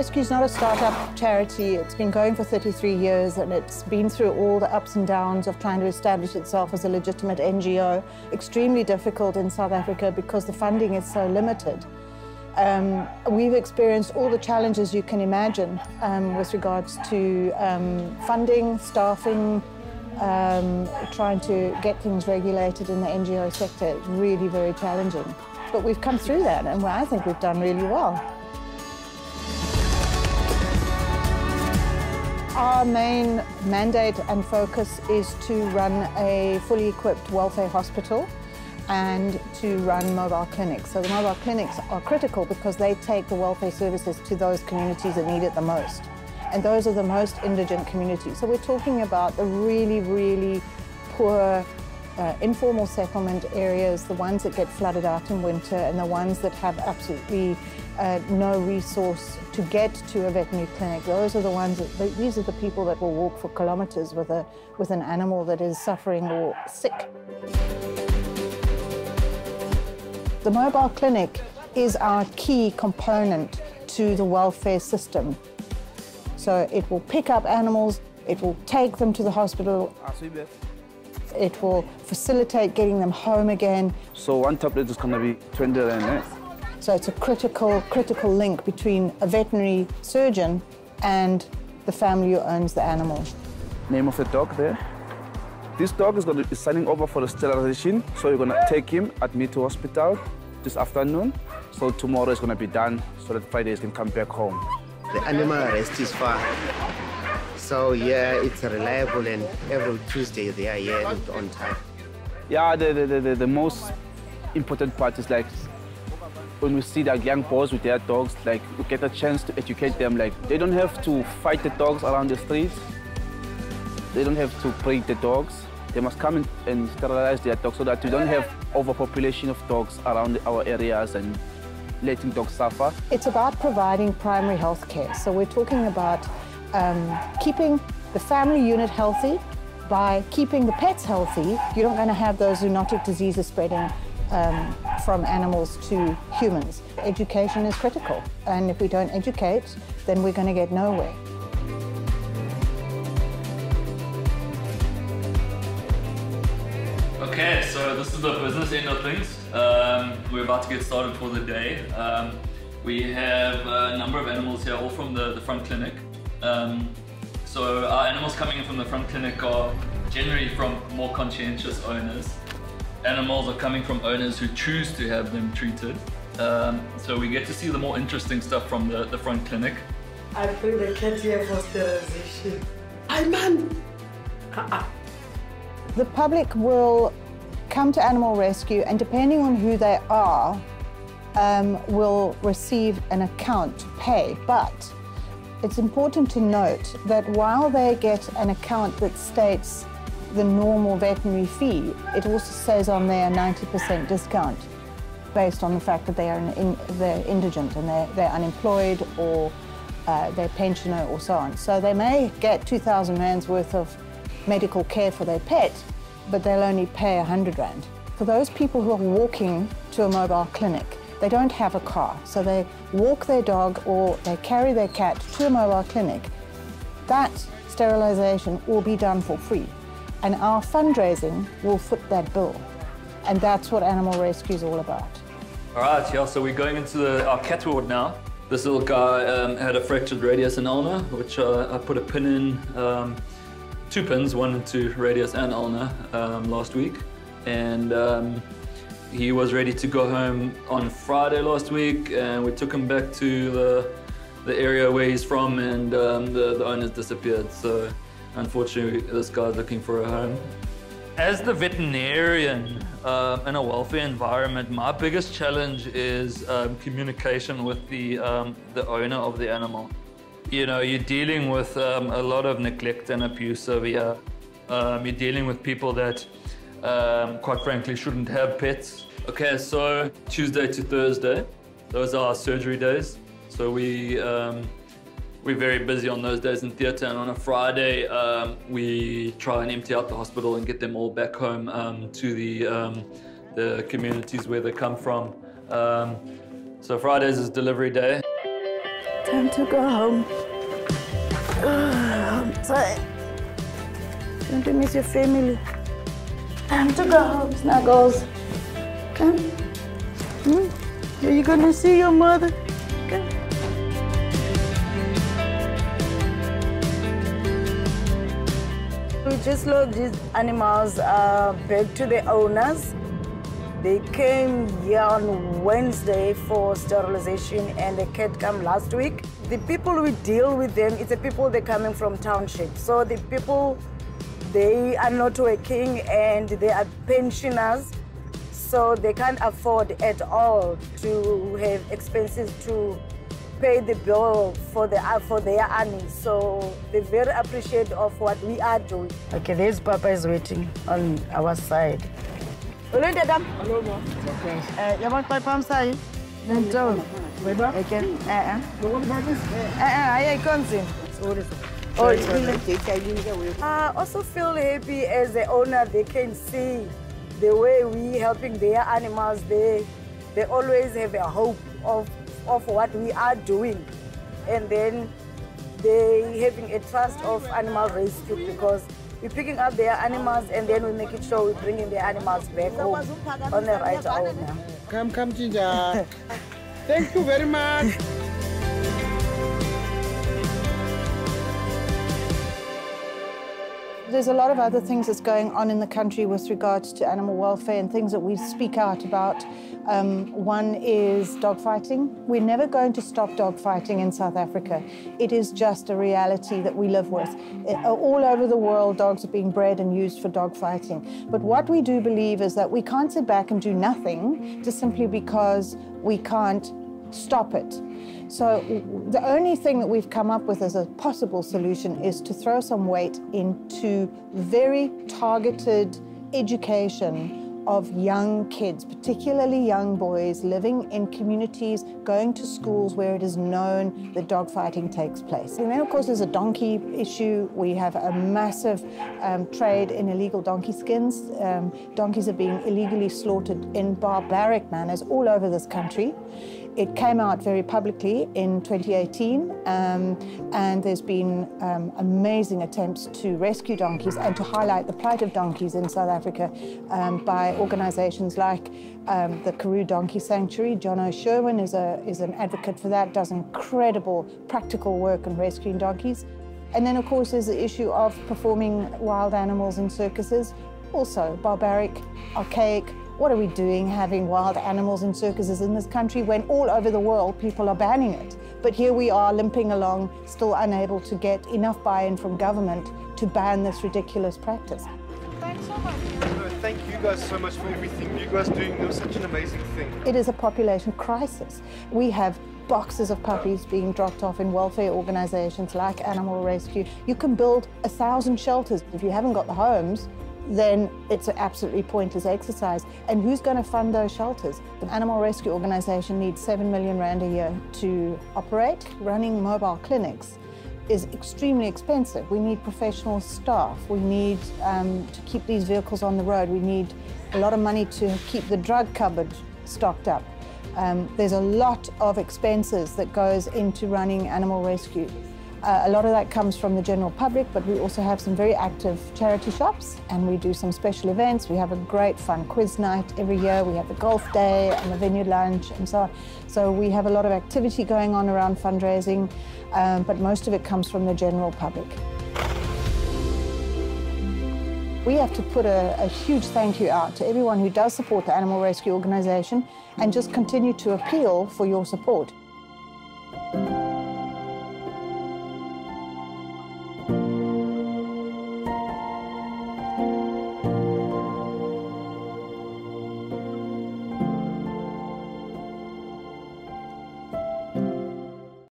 Rescue is not a startup charity. It's been going for 33 years and it's been through all the ups and downs of trying to establish itself as a legitimate NGO. Extremely difficult in South Africa because the funding is so limited. Um, we've experienced all the challenges you can imagine um, with regards to um, funding, staffing, um, trying to get things regulated in the NGO sector. It's really very challenging. But we've come through that and I think we've done really well. Our main mandate and focus is to run a fully equipped welfare hospital and to run mobile clinics. So the mobile clinics are critical because they take the welfare services to those communities that need it the most. And those are the most indigent communities. So we're talking about the really, really poor uh, informal settlement areas, the ones that get flooded out in winter and the ones that have absolutely uh, no resource to get to a veterinary clinic. Those are the ones that, these are the people that will walk for kilometers with, a, with an animal that is suffering or sick. The mobile clinic is our key component to the welfare system. So it will pick up animals, it will take them to the hospital, it will facilitate getting them home again. So one tablet is going to be 20 rand, eh? So it's a critical, critical link between a veterinary surgeon and the family who owns the animal. Name of the dog there. This dog is going to be signing over for the sterilization, so you're going to take him, admit to hospital this afternoon. So tomorrow is going to be done, so that Friday can come back home. The animal arrest is far. So yeah, it's reliable and every Tuesday they are here on time. Yeah, the, the, the, the most important part is like when we see that young boys with their dogs, like we get a chance to educate them. Like they don't have to fight the dogs around the streets. They don't have to break the dogs. They must come in and sterilize their dogs so that we don't have overpopulation of dogs around our areas and letting dogs suffer. It's about providing primary health care. So we're talking about um, keeping the family unit healthy. By keeping the pets healthy, you're not going to have those zoonotic diseases spreading um, from animals to humans. Education is critical, and if we don't educate, then we're going to get nowhere. Okay, so this is the business end of things. Um, we're about to get started for the day. Um, we have a number of animals here, all from the, the front clinic. Um, so our animals coming in from the front clinic are generally from more conscientious owners. Animals are coming from owners who choose to have them treated. Um, so we get to see the more interesting stuff from the, the front clinic. I bring the cat here for sterilization. Hi, man! The public will come to animal rescue and depending on who they are, um, will receive an account to pay. But it's important to note that while they get an account that states the normal veterinary fee, it also says on there 90% discount based on the fact that they are in, they're indigent and they're, they're unemployed or uh, they're pensioner or so on. So they may get 2,000 rands worth of medical care for their pet, but they'll only pay 100 rand. For those people who are walking to a mobile clinic, they don't have a car, so they walk their dog or they carry their cat to a mobile clinic. That sterilization will be done for free, and our fundraising will foot that bill. And that's what Animal Rescue is all about. All right, yeah, so we're going into the, our cat ward now. This little guy um, had a fractured radius and ulna, which uh, I put a pin in, um, two pins, one into radius and ulna um, last week. And um, he was ready to go home on Friday last week, and we took him back to the the area where he's from, and um, the, the owners disappeared. So, unfortunately, this guy's looking for a home. As the veterinarian uh, in a welfare environment, my biggest challenge is um, communication with the um, the owner of the animal. You know, you're dealing with um, a lot of neglect and abuse over here. Um, you're dealing with people that um, quite frankly shouldn't have pets. Okay, so Tuesday to Thursday, those are our surgery days. So we um, we're very busy on those days in theatre, and on a Friday um, we try and empty out the hospital and get them all back home um, to the um, the communities where they come from. Um, so Fridays is delivery day. Time to go home. I'm tired. To miss your family. Time to go home, Snuggles. Come. Hmm? Are you gonna see your mother? We just lost these animals uh, back to the owners. They came here on Wednesday for sterilization and the cat came last week. The people we deal with them, it's the people they're coming from township. So the people, they are not working and they are pensioners. So they can't afford at all to have expenses to pay the bill for the uh, for their earnings. So they're very appreciative of what we are doing. Okay, there's Papa is waiting on our side. Hello, Dadam. Hello, ma'am. Okay. Uh, you want my palm side? No, don't. Okay. Uh uh. Uh uh. I can't see. Oh, it's really. I ah, also feel happy as the owner. They can see the way we helping their animals. They they always have a hope of of what we are doing, and then they having a trust of animal rescue because we're picking up their animals and then we make it sure we're bringing their animals back home on the right owner. Come, come, Ginger. Thank you very much. There's a lot of other things that's going on in the country with regards to animal welfare and things that we speak out about. Um, one is dogfighting. We're never going to stop dogfighting in South Africa. It is just a reality that we live with. It, all over the world, dogs are being bred and used for dogfighting. But what we do believe is that we can't sit back and do nothing just simply because we can't stop it. So the only thing that we've come up with as a possible solution is to throw some weight into very targeted education of young kids, particularly young boys, living in communities, going to schools where it is known that dogfighting takes place. And then, of course, there's a donkey issue. We have a massive um, trade in illegal donkey skins. Um, donkeys are being illegally slaughtered in barbaric manners all over this country. It came out very publicly in 2018, um, and there's been um, amazing attempts to rescue donkeys and to highlight the plight of donkeys in South Africa um, by organizations like um, the Karoo Donkey Sanctuary. John O'Sherwin is, a, is an advocate for that, does incredible practical work in rescuing donkeys. And then, of course, there's the issue of performing wild animals in circuses, also barbaric, archaic, what are we doing having wild animals in circuses in this country when all over the world people are banning it? But here we are limping along, still unable to get enough buy-in from government to ban this ridiculous practice. Thanks so much. No, thank you guys so much for everything. You guys doing such an amazing thing. It is a population crisis. We have boxes of puppies being dropped off in welfare organizations like Animal Rescue. You can build a thousand shelters. If you haven't got the homes, then it's an absolutely pointless exercise. And who's going to fund those shelters? The Animal Rescue Organisation needs 7 million Rand a year to operate. Running mobile clinics is extremely expensive. We need professional staff. We need um, to keep these vehicles on the road. We need a lot of money to keep the drug cupboard stocked up. Um, there's a lot of expenses that goes into running animal rescue. Uh, a lot of that comes from the general public, but we also have some very active charity shops and we do some special events. We have a great fun quiz night every year. We have the golf day and the vineyard lunch and so on. So we have a lot of activity going on around fundraising, um, but most of it comes from the general public. We have to put a, a, huge thank you out to everyone who does support the Animal Rescue Organisation and just continue to appeal for your support.